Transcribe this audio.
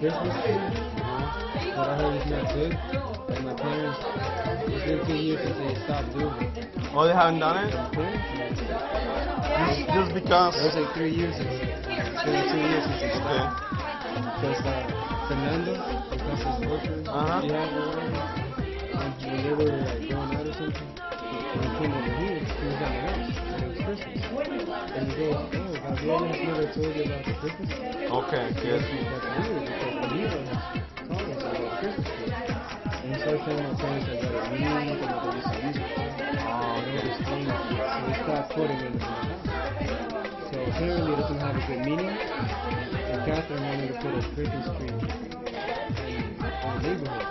the Christmas tree, but I heard it's not good. Like my parents, it's been two years since they stopped doing it. Oh, they haven't done it? Just, just because. it was like three years since, it's been two years since they Okay. Because uh, Fernando, the customer's worker, Uh-huh. he had one, and when they were like going out or something, when he came over here, he was at my house, and it was Christmas. And he goes, oh, Gabriela never told you about the Christmas tree. Okay, Yes, yes. that's weird because Anita was calling us about Christmas tree. And he started telling my parents that that it mean nothing that they to use it for. Oh, And they explained it. So they stopped putting it in. So apparently it doesn't have a good meaning. And Catherine wanted to put a Christmas tree in, the neighborhood